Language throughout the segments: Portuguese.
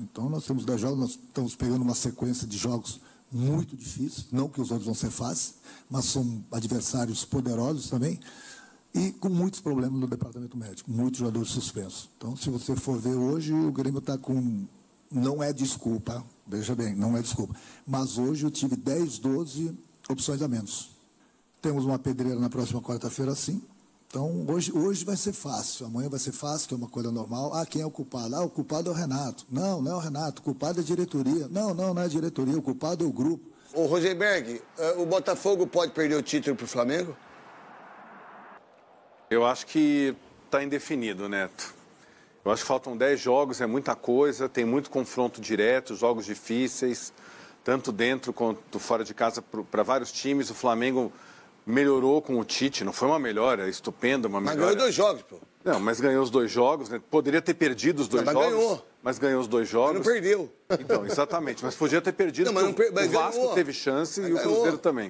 Então nós temos 10 jogos, nós estamos pegando uma sequência de jogos muito difíceis, não que os outros vão ser fáceis, mas são adversários poderosos também, e com muitos problemas no departamento médico, muitos jogadores suspensos. Então, se você for ver hoje, o Grêmio está com. Não é desculpa, veja bem, não é desculpa. Mas hoje eu tive 10, 12 opções a menos. Temos uma pedreira na próxima quarta-feira, sim. Então, hoje, hoje vai ser fácil, amanhã vai ser fácil, que é uma coisa normal. Ah, quem é o culpado? Ah, o culpado é o Renato. Não, não é o Renato, o culpado é a diretoria. Não, não, não é a diretoria, o culpado é o grupo. Ô, Rosenberg, eh, o Botafogo pode perder o título para o Flamengo? Eu acho que está indefinido, Neto. Eu acho que faltam 10 jogos, é muita coisa, tem muito confronto direto, jogos difíceis, tanto dentro quanto fora de casa para vários times. O Flamengo melhorou com o Tite, não foi uma melhora estupenda, uma melhora. Mas ganhou dois jogos, pô. Não, mas ganhou os dois jogos, né? Poderia ter perdido os dois Não, mas jogos. ganhou. Mas ganhou os dois jogos. Mas não perdeu. Então, exatamente. Mas podia ter perdido. Não, mas não per- mas o Vasco ganhou. teve chance Mas e o ganhou. Cruzeiro também.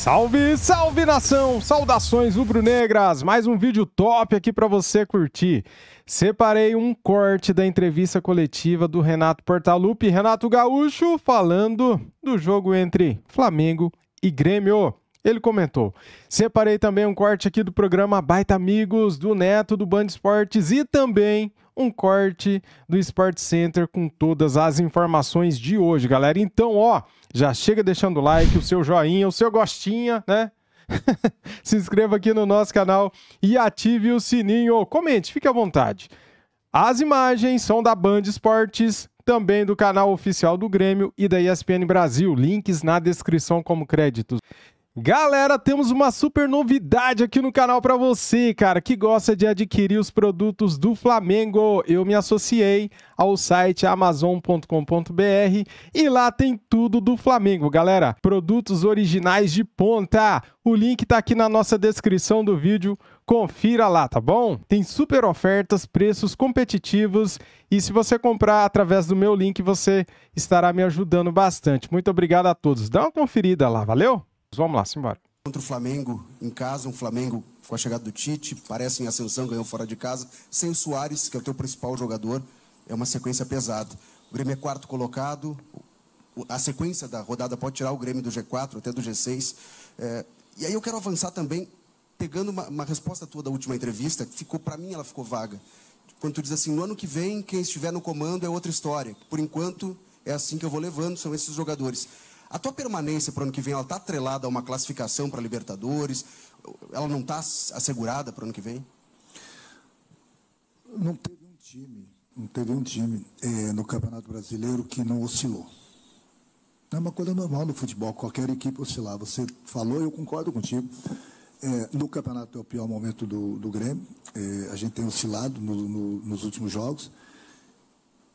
Salve, salve nação! Saudações rubro-negras! Mais um vídeo top aqui pra você curtir. Separei um corte da entrevista coletiva do Renato Portaluppi, Renato Gaúcho, falando do jogo entre Flamengo e Grêmio. Ele comentou: Separei também um corte aqui do programa Baita Amigos do Neto do Band Esportes e também um corte do Sport Center com todas as informações de hoje, galera. Então, ó, já chega deixando o like, o seu joinha, o seu gostinha, né? Se inscreva aqui no nosso canal e ative o sininho. Comente, fique à vontade. As imagens são da Band Esportes, também do canal oficial do Grêmio e da ESPN Brasil. Links na descrição como créditos. Galera, temos uma super novidade aqui no canal para você, cara, que gosta de adquirir os produtos do Flamengo. Eu me associei ao site amazon.com.br e lá tem tudo do Flamengo, galera. Produtos originais de ponta. O link tá aqui na nossa descrição do vídeo. Confira lá, tá bom? Tem super ofertas, preços competitivos e se você comprar através do meu link, você estará me ajudando bastante. Muito obrigado a todos. Dá uma conferida lá, valeu? Vamos lá, simbora. Contra o Flamengo em casa, um Flamengo com a chegada do Tite, parece em ascensão, ganhou fora de casa, sem o Soares, que é o teu principal jogador, é uma sequência pesada. O Grêmio é quarto colocado, a sequência da rodada pode tirar o Grêmio do G4 até do G6. É, e aí eu quero avançar também, pegando uma, uma resposta tua da última entrevista, que ficou para mim ela ficou vaga. Quando tu diz assim, no ano que vem, quem estiver no comando é outra história. Por enquanto, é assim que eu vou levando, são esses jogadores. A tua permanência para o ano que vem, ela está atrelada a uma classificação para Libertadores? Ela não está assegurada para o ano que vem? Não teve um time, não teve um time eh, no Campeonato Brasileiro que não oscilou. É uma coisa normal no futebol, qualquer equipe oscilar. Você falou eu concordo contigo. Eh, no campeonato é o pior momento do, do Grêmio. Eh, a gente tem oscilado no- no- nos últimos jogos.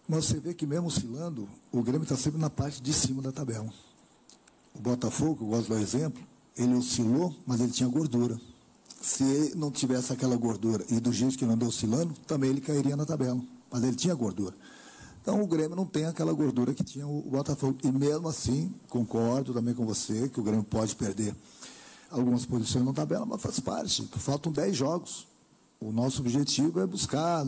Mas você vê que mesmo oscilando, o Grêmio está sempre na parte de cima da tabela. O Botafogo, eu gosto do exemplo, ele oscilou, mas ele tinha gordura. Se ele não tivesse aquela gordura e do jeito que ele andou oscilando, também ele cairia na tabela. Mas ele tinha gordura. Então o Grêmio não tem aquela gordura que tinha o Botafogo. E mesmo assim, concordo também com você que o Grêmio pode perder algumas posições na tabela, mas faz parte. Faltam 10 jogos. O nosso objetivo é buscar,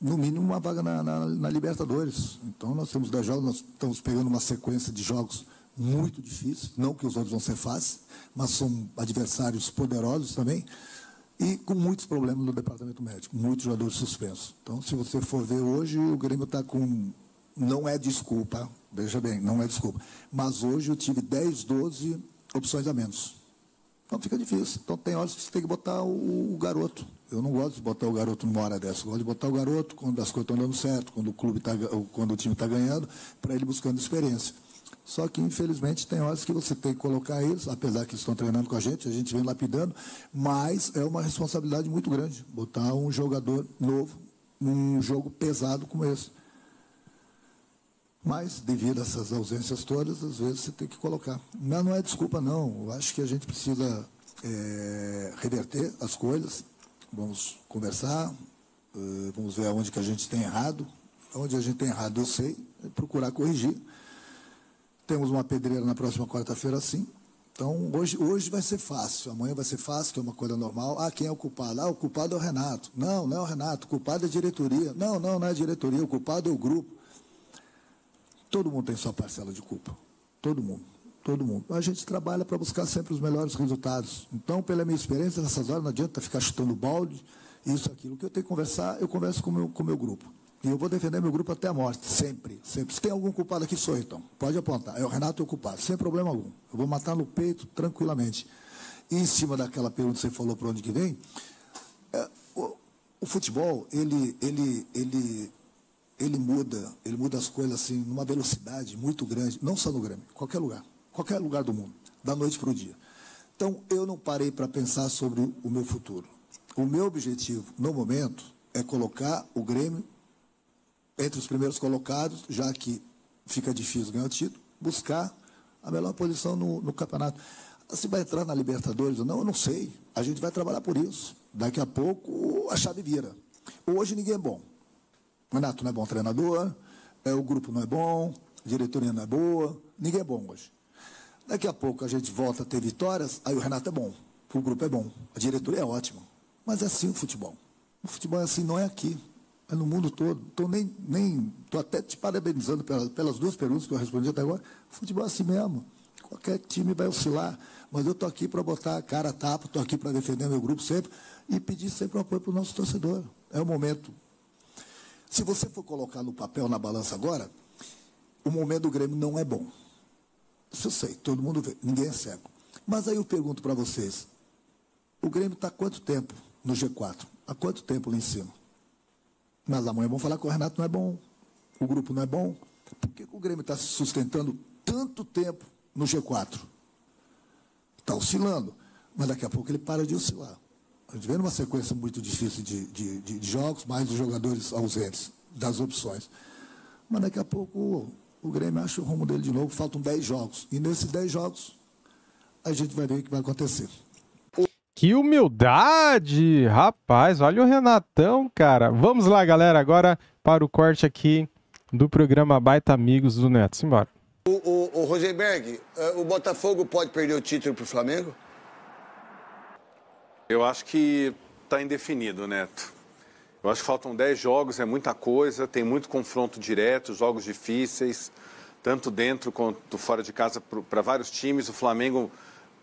no mínimo, uma vaga na, na- na Libertadores. Então nós temos 10 jogos, nós estamos pegando uma sequência de jogos muito difíceis, não que os outros vão ser fáceis, mas são adversários poderosos também, e com muitos problemas no departamento médico, muitos jogadores suspensos. Então, se você for ver hoje, o Grêmio está com. Não é desculpa, veja bem, não é desculpa. Mas hoje eu tive 10, 12 opções a menos. Então fica difícil. Então tem horas que você tem que botar o, o garoto. Eu não gosto de botar o garoto numa hora dessa. Eu gosto de botar o garoto quando as coisas estão dando certo, quando o clube tá, quando o time está ganhando, para ele buscando experiência. Só que, infelizmente, tem horas que você tem que colocar eles, apesar que estão treinando com a gente, a gente vem lapidando, mas é uma responsabilidade muito grande botar um jogador novo num jogo pesado como esse. Mas, devido a essas ausências todas, às vezes você tem que colocar. Mas não é desculpa, não. Eu acho que a gente precisa eh, reverter as coisas. Vamos conversar, eh, vamos ver aonde que a gente tem errado. Onde a gente tem errado, eu sei, é procurar corrigir. Temos uma pedreira na próxima quarta-feira, sim. Então, hoje, hoje vai ser fácil, amanhã vai ser fácil, que é uma coisa normal. Ah, quem é o culpado? Ah, o culpado é o Renato. Não, não é o Renato, o culpado é a diretoria. Não, não, não é a diretoria, o culpado é o grupo. Todo mundo tem sua parcela de culpa. Todo mundo. Todo mundo. A gente trabalha para buscar sempre os melhores resultados. Então, pela minha experiência, nessas horas não adianta ficar chutando balde, isso, aquilo. O que eu tenho que conversar, eu converso com o com o meu grupo. E eu vou defender meu grupo até a morte, sempre, sempre. Se tem algum culpado aqui, sou eu, então. Pode apontar. É o Renato o culpado, sem problema algum. Eu vou matar no peito tranquilamente. E em cima daquela pergunta que você falou para onde que vem, é, o, o, futebol, ele, ele, ele, ele muda, ele muda as coisas assim, numa velocidade muito grande, não só no Grêmio, qualquer lugar, qualquer lugar do mundo, da noite para o dia. Então, eu não parei para pensar sobre o meu futuro. O meu objetivo, no momento, é colocar o Grêmio entre os primeiros colocados, já que fica difícil ganhar o título, buscar a melhor posição no, no campeonato. Se vai entrar na Libertadores ou não, eu não sei. A gente vai trabalhar por isso. Daqui a pouco a chave vira. Hoje ninguém é bom. O Renato não é bom treinador, é, o grupo não é bom, a diretoria não é boa, ninguém é bom hoje. Daqui a pouco a gente volta a ter vitórias, aí o Renato é bom, o grupo é bom, a diretoria é ótima. Mas é assim o futebol. O futebol é assim, não é aqui é no mundo todo. Estou nem, nem, tô até te parabenizando pelas, pelas duas perguntas que eu respondi até agora. Futebol é assim mesmo. Qualquer time vai oscilar. Mas eu estou aqui para botar a cara a tapa, estou aqui para defender meu grupo sempre e pedir sempre apoio para o nosso torcedor. É o momento. Se você for colocar no papel, na balança agora, o momento do Grêmio não é bom. Isso eu sei, todo mundo vê, ninguém é cego. Mas aí eu pergunto para vocês, o Grêmio está quanto tempo no G4? Há quanto tempo lá em cima? Mas amanhã vão falar que o Renato não é bom, o grupo não é bom. Por que, o Grêmio está se sustentando tanto tempo no G4? Está oscilando, mas daqui a pouco ele para de oscilar. A gente vê numa sequência muito difícil de, de, de, de jogos, mais os jogadores ausentes das opções. Mas daqui a pouco o Grêmio acha o rumo dele de novo, faltam 10 jogos. E nesses 10 jogos, a gente vai ver o que vai acontecer. Que humildade! Rapaz, olha o Renatão, cara. Vamos lá, galera, agora para o corte aqui do programa Baita Amigos do Neto. Simbora. O, o, o Rosenberg, eh, o Botafogo pode perder o título para o Flamengo? Eu acho que está indefinido, Neto. Eu acho que faltam 10 jogos, é muita coisa, tem muito confronto direto, jogos difíceis, tanto dentro quanto fora de casa para vários times. O Flamengo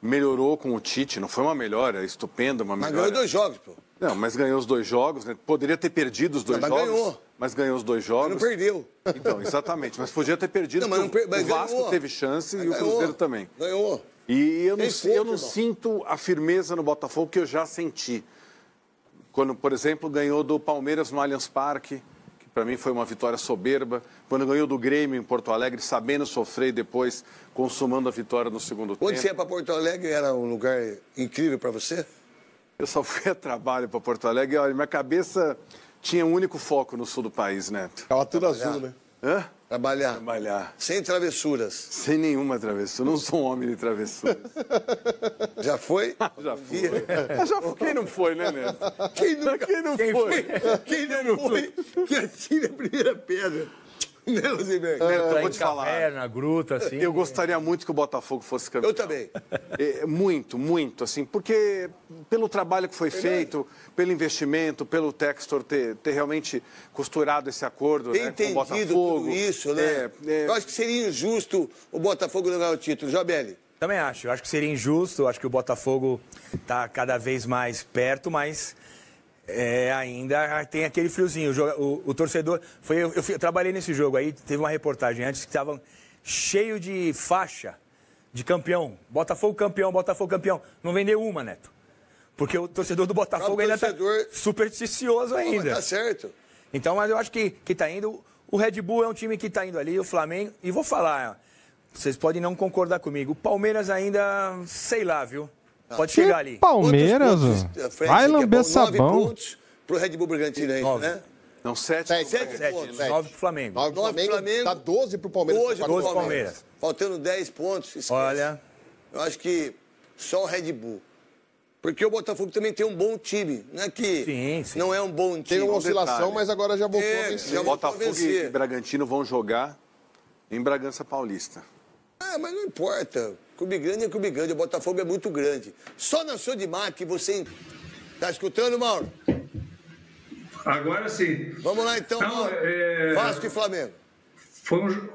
melhorou com o Tite, não foi uma melhora estupenda, uma melhora. Mas ganhou dois jogos, pô. Não, mas ganhou os dois jogos, né? Poderia ter perdido os dois não, mas jogos. Ganhou. Mas ganhou os dois jogos. Mas não perdeu. Então, exatamente. Mas podia ter perdido. Não, mas não per... mas o Vasco ganhou. teve chance mas e ganhou. o Cruzeiro também. Ganhou. E eu não, eu não sinto a firmeza no Botafogo que eu já senti. Quando, por exemplo, ganhou do Palmeiras no Allianz Parque, para mim foi uma vitória soberba. Quando ganhou do Grêmio em Porto Alegre, sabendo sofrer e depois consumando a vitória no segundo Quando tempo. Quando você ia para Porto Alegre, era um lugar incrível para você? Eu só fui a trabalho para Porto Alegre e, olha, minha cabeça tinha um único foco no sul do país, Neto. Estava tudo azul, né? Hã? Trabalhar. Trabalhar. Sem travessuras. Sem nenhuma travessura. Não sou um homem de travessuras. Já foi? já fui. já foi. Quem não foi, né, Neto? Quem, nunca... Quem não Quem foi? foi? Quem não foi? Que atira a primeira pedra. Né, Luziberg? É, eu vou te falar. Caverna, gruta, assim. Eu gostaria muito que o Botafogo fosse campeão. Eu também. É, muito, muito, assim, porque pelo trabalho que foi feito, pelo investimento, pelo Textor ter, ter realmente costurado esse acordo Tem né, entendido com o Botafogo. tudo isso, né? É, é... Eu acho que seria injusto o Botafogo não ganhar o título. Jobelli. Também acho. Eu acho que seria injusto. Eu acho que o Botafogo está cada vez mais perto, mas é, ainda tem aquele friozinho. O, o, o torcedor. Foi, eu, eu, eu, trabalhei nesse jogo aí, teve uma reportagem antes que estavam cheio de faixa de campeão. Botafogo campeão, Botafogo campeão. Não vendeu uma, Neto. Porque o torcedor do Botafogo ainda está supersticioso ainda. Não, tá certo. Então, mas eu acho que, que tá indo. O Red Bull é um time que está indo ali, o Flamengo. E vou falar, vocês podem não concordar comigo. O Palmeiras ainda, sei lá, viu? Pode que chegar ali. Palmeiras, vai lamber sabão. Nove pontos pro Red Bull Bragantino aí, né? Não, sete. Sete, sete, sete pontos. Nove pro Flamengo. Nove pro Flamengo. Flamengo dá 12 pro Palmeiras. Hoje, 12 pro Palmeiras. Faltando 10 pontos. Esquece. Olha. Eu acho que só o Red Bull. Porque o Botafogo também tem um bom time. Não é que sim, sim. não é um bom time. Tem uma oscilação, mas agora já voltou é, a vencer. Já Botafogo a vencer. e Bragantino vão jogar em Bragança Paulista. Ah, mas não importa. Clube grande é clube grande, o Botafogo é muito grande. Só nasceu de mar que você. Tá escutando, Mauro? Agora sim. Vamos lá então, Não, Mauro. é- Vasco e Flamengo. Foi um,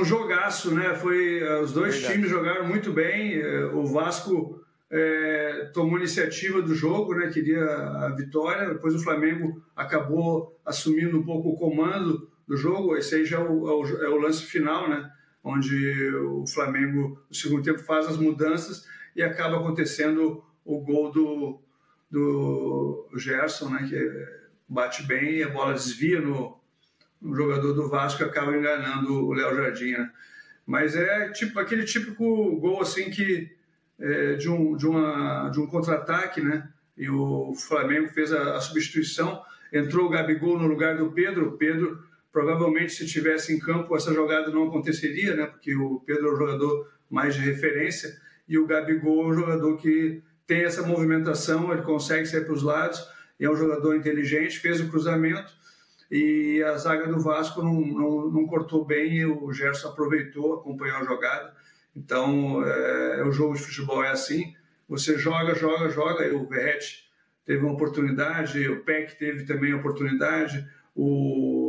um jogaço, né? Foi, eh, os dois Verdade. times jogaram muito bem. eh, O Vasco eh, tomou iniciativa do jogo, né? Queria a vitória. Depois o Flamengo acabou assumindo um pouco o comando do jogo. Esse aí já é o, é o- é o lance final, né? Onde o Flamengo, no segundo tempo, faz as mudanças e acaba acontecendo o gol do, do Gerson, né? Que bate bem e a bola desvia no, um jogador do Vasco acaba enganando o Léo Jardim, né? Mas é tipo aquele típico gol assim que é, de um de de um contra-ataque, né? E o Flamengo fez a, a substituição, entrou o Gabigol no lugar do Pedro. Pedro provavelmente se tivesse em campo essa jogada não aconteceria, né? Porque o Pedro é o jogador mais de referência e o Gabigol é um jogador que tem essa movimentação, ele consegue sair para os lados, e é um jogador inteligente, fez o cruzamento e a zaga do Vasco não, não, não cortou bem e o Gerson aproveitou, acompanhou a jogada. Então, é, o jogo de futebol é assim: você joga, joga, joga. E o Verrete teve uma oportunidade, o Peck teve também oportunidade, o,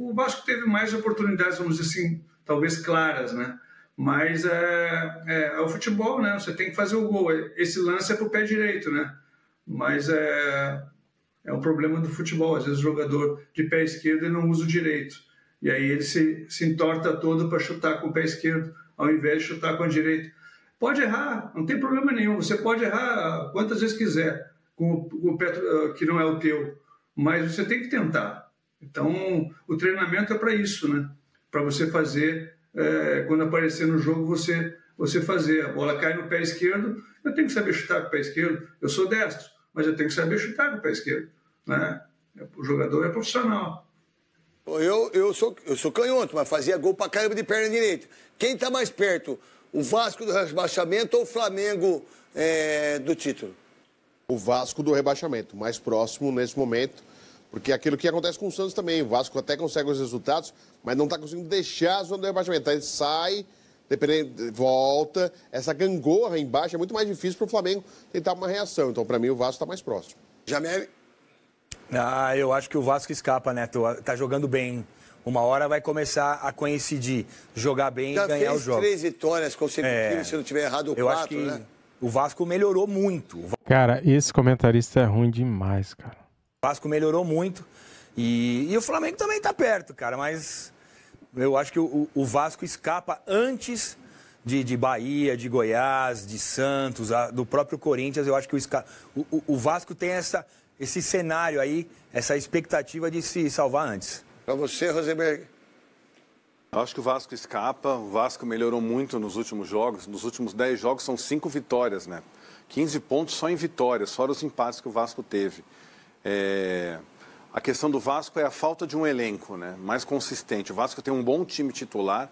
o Vasco teve mais oportunidades, vamos dizer assim, talvez claras, né? Mas é, é, é o futebol, né? Você tem que fazer o gol. Esse lance é para o pé direito, né? Mas é, é um problema do futebol. Às vezes o jogador de pé esquerdo ele não usa o direito. E aí ele se, se entorta todo para chutar com o pé esquerdo, ao invés de chutar com a direita. Pode errar, não tem problema nenhum. Você pode errar quantas vezes quiser com o, com o pé uh, que não é o teu, mas você tem que tentar. Então, o treinamento é para isso, né? Para você fazer, é, quando aparecer no jogo, você, você fazer. A bola cai no pé esquerdo, eu tenho que saber chutar com o pé esquerdo. Eu sou destro, mas eu tenho que saber chutar com o pé esquerdo. Né? O jogador é profissional. Eu, eu, sou, eu sou canhoto, mas fazia gol pra caramba de perna direita. Quem tá mais perto? O Vasco do rebaixamento ou o Flamengo é, do título? O Vasco do rebaixamento, mais próximo nesse momento, porque é aquilo que acontece com o Santos também. O Vasco até consegue os resultados, mas não está conseguindo deixar a zona do rebaixamento. Aí ele sai, dependendo, volta. Essa gangorra embaixo é muito mais difícil para o Flamengo tentar uma reação. Então, para mim, o Vasco está mais próximo. Jamel? Ah, eu acho que o Vasco escapa, né? Tá jogando bem. Uma hora vai começar a coincidir, jogar bem Já e ganhar fez os jogos. três vitórias consecutivas, É. se eu não tiver errado, Eu acho quatro, que né? o Vasco melhorou muito. O Cara, esse comentarista é ruim demais, cara. Vasco melhorou muito. E, e o Flamengo também tá perto, cara. Mas eu acho que o, o Vasco escapa antes de, de Bahia, de Goiás, de Santos, a- do próprio Corinthians. Eu acho que o, o, o- o Vasco tem essa, esse cenário aí, essa expectativa de se salvar antes. Para você, Rosenberg. Eu acho que o Vasco escapa. O Vasco melhorou muito nos últimos jogos. Nos últimos 10 jogos são 5 vitórias, né? 15 pontos só em vitórias, fora os empates que o Vasco teve. É, A questão do Vasco é a falta de um elenco né? mais consistente. O Vasco tem um bom time titular,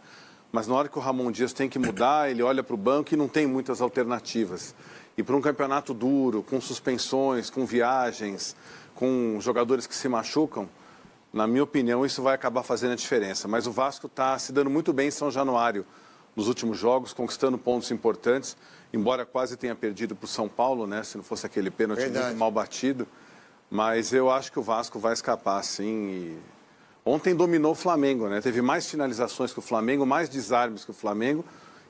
mas na hora que o Ramon Dias tem que mudar, ele olha para o banco e não tem muitas alternativas. E para um campeonato duro, com suspensões, com viagens, com jogadores que se machucam, na minha opinião, isso vai acabar fazendo a diferença. Mas o Vasco está se dando muito bem em São Januário nos últimos jogos, conquistando pontos importantes, embora quase tenha perdido para o São Paulo, né? Se não fosse aquele pênalti Verdade. muito mal batido. Mas eu acho que o Vasco vai escapar, sim. E... Ontem dominou o Flamengo, né? Teve mais finalizações que o Flamengo, mais desarmes que o Flamengo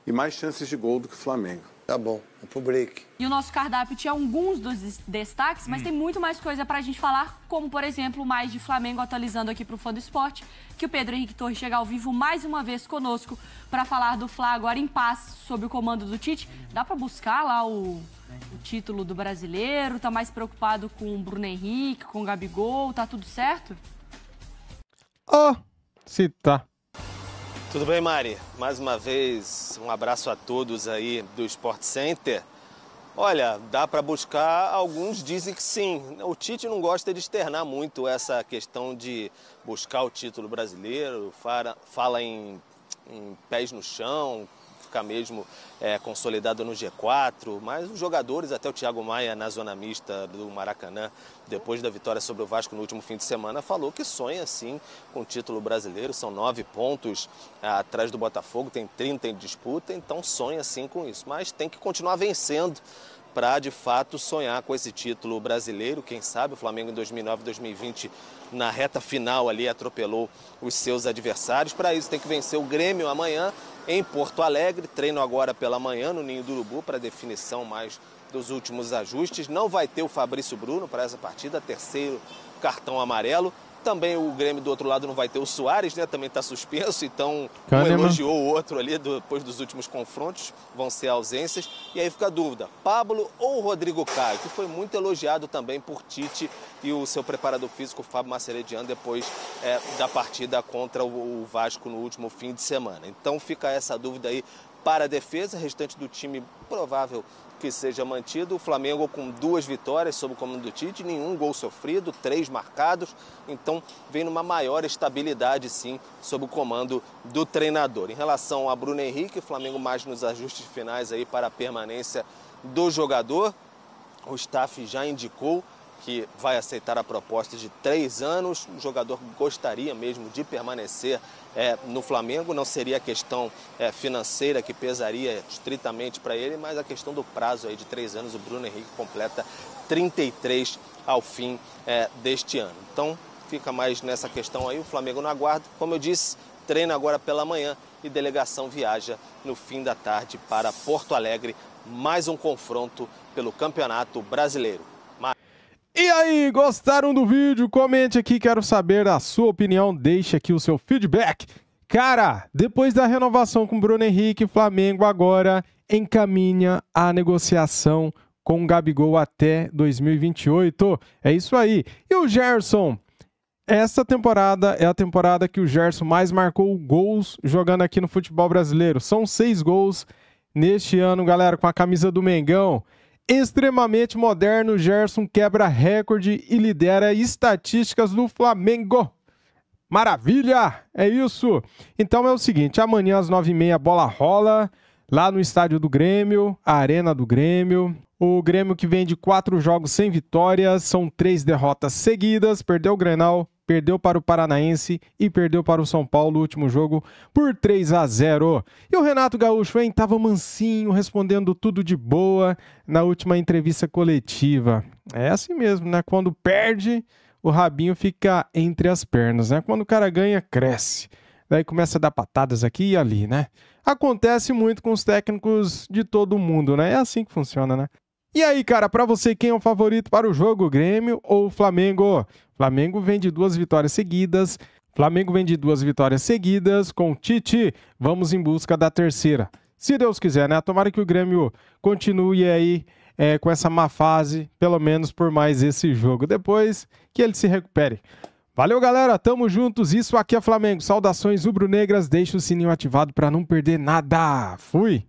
e mais chances de gol do que o Flamengo. Tá bom, vamos pro break. E o nosso cardápio tinha alguns dos des- destaques, mas tem muito mais coisa pra gente falar, como, por exemplo, mais de Flamengo atualizando aqui pro Fã do Esporte, que o Pedro Henrique Torres chega ao vivo mais uma vez conosco pra falar do Fla agora em paz, sob o comando do Tite. Dá pra buscar lá o, o título do brasileiro? Tá mais preocupado com o Bruno Henrique, com o Gabigol? Tá tudo certo? Ó, se tá. Tudo bem, Mari? Mais uma vez, um abraço a todos aí do Sport Center. Olha, dá para buscar, alguns dizem que sim. O Tite não gosta de externar muito essa questão de buscar o título brasileiro, fala, fala em, em pés no chão, ficar mesmo é, consolidado no G4, mas os jogadores, até o Thiago Maia na zona mista do Maracanã, depois da vitória sobre o Vasco no último fim de semana, falou que sonha sim com o título brasileiro. São nove pontos é, atrás do Botafogo, tem 30 em disputa, então sonha sim com isso. Mas tem que continuar vencendo para de fato sonhar com esse título brasileiro. Quem sabe o Flamengo em 2009, 2020 na reta final ali atropelou os seus adversários. Para isso tem que vencer o Grêmio amanhã em Porto Alegre. Treino agora pela manhã no Ninho do Urubu para definição mais dos últimos ajustes. Não vai ter o Fabrício Bruno para essa partida, terceiro cartão amarelo. Também o Grêmio do outro lado não vai ter o Soares, né? Também está suspenso, então Kahneman. um elogiou o outro ali depois dos últimos confrontos, vão ser ausências. E aí fica a dúvida: Pablo ou Rodrigo Caio, que foi muito elogiado também por Tite e o seu preparador físico, Fábio Maceredian, depois é, da partida contra o Vasco no último fim de semana. Então fica essa dúvida aí para a defesa, restante do time provável que seja mantido. O Flamengo com duas vitórias sob o comando do Tite, nenhum gol sofrido, três marcados. Então vem numa maior estabilidade, sim, sob o comando do treinador. Em relação a Bruno Henrique, o Flamengo mais nos ajustes finais aí para a permanência do jogador. O staff já indicou que vai aceitar a proposta de três anos. O jogador gostaria mesmo de permanecer é, no Flamengo. Não seria a questão é, financeira que pesaria estritamente para ele, mas a questão do prazo aí de três anos. O Bruno Henrique completa 33 ao fim é, deste ano. Então fica mais nessa questão aí. O Flamengo no aguardo. Como eu disse, treina agora pela manhã e delegação viaja no fim da tarde para Porto Alegre. Mais um confronto pelo Campeonato Brasileiro. Aí, gostaram do vídeo? Comente aqui, quero saber a sua opinião, deixe aqui o seu feedback. Cara, depois da renovação com Bruno Henrique, Flamengo agora encaminha a negociação com o Gabigol até 2028. É isso aí. E o Gerson? Essa temporada é a temporada que o Gerson mais marcou gols jogando aqui no futebol brasileiro. São seis gols neste ano, galera, com a camisa do Mengão extremamente moderno, Gerson quebra recorde e lidera estatísticas do Flamengo. Maravilha! É isso! Então é o seguinte: amanhã às nove e meia a bola rola lá no estádio do Grêmio, a Arena do Grêmio. O Grêmio que vem de quatro jogos sem vitórias, são três derrotas seguidas, perdeu o Grenal, perdeu para o Paranaense e perdeu para o São Paulo no último jogo por 3 a 0. E o Renato Gaúcho, hein, tava mansinho, respondendo tudo de boa na última entrevista coletiva. É assim mesmo, né? Quando perde, o rabinho fica entre as pernas, né? Quando o cara ganha, cresce. Daí começa a dar patadas aqui e ali, né? Acontece muito com os técnicos de todo mundo, né? É assim que funciona, né? E aí, cara, para você, quem é o favorito para o jogo, Grêmio ou Flamengo? Flamengo vem de duas vitórias seguidas. Flamengo vem de duas vitórias seguidas com Tite. Vamos em busca da terceira. Se Deus quiser, né? Tomara que o Grêmio continue aí é, com essa má fase, pelo menos por mais esse jogo. Depois que ele se recupere. Valeu, galera. Tamo juntos. Isso aqui é Flamengo. Saudações rubro-negras. Deixa o sininho ativado para não perder nada. Fui.